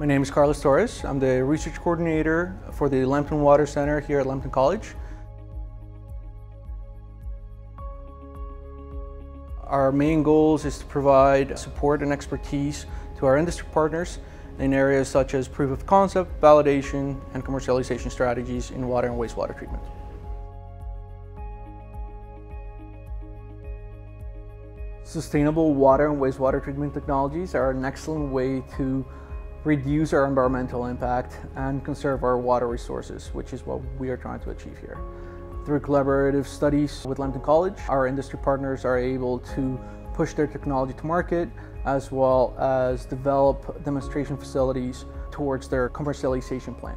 My name is Carlos Torres. I'm the research coordinator for the Lambton Water Center here at Lambton College. Our main goals is to provide support and expertise to our industry partners in areas such as proof of concept, validation, and commercialization strategies in water and wastewater treatment. Sustainable water and wastewater treatment technologies are an excellent way to reduce our environmental impact and conserve our water resources, which is what we are trying to achieve here. Through collaborative studies with Lambton College, our industry partners are able to push their technology to market as well as develop demonstration facilities towards their commercialization plan.